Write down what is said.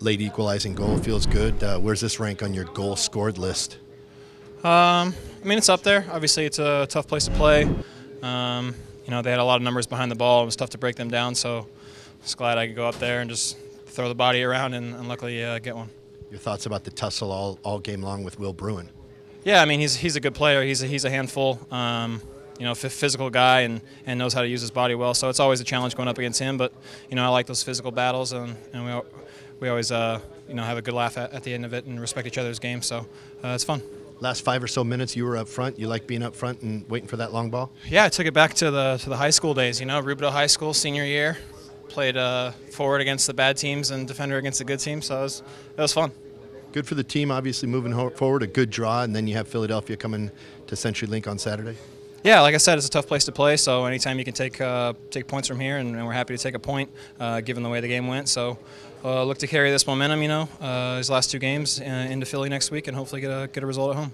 late equalizing goal feels good. Uh, where's this rank on your goal scored list? Um, I mean, it's up there. Obviously, it's a tough place to play. Um, you know, they had a lot of numbers behind the ball. It was tough to break them down. So, just glad I could go up there and just throw the body around and, and luckily uh, get one. Your thoughts about the tussle all, all game long with Will Bruin? Yeah, I mean, he's he's a good player. He's a, he's a handful. Um, you know, physical guy and, and knows how to use his body well. So it's always a challenge going up against him. But you know, I like those physical battles, and, and we we always uh, you know have a good laugh at, at the end of it and respect each other's game. So uh, it's fun. Last five or so minutes, you were up front. You like being up front and waiting for that long ball? Yeah, I took it back to the to the high school days. You know, Rubidoux High School senior year, played uh, forward against the bad teams and defender against the good teams. So it was it was fun. Good for the team, obviously moving forward. A good draw, and then you have Philadelphia coming to CenturyLink on Saturday. Yeah, like I said, it's a tough place to play. So anytime you can take uh, take points from here, and, and, we're happy to take a point, uh, given the way the game went. So uh, look to carry this momentum, you know, uh, these last two games uh, into Philly next week, and hopefully get a get a result at home.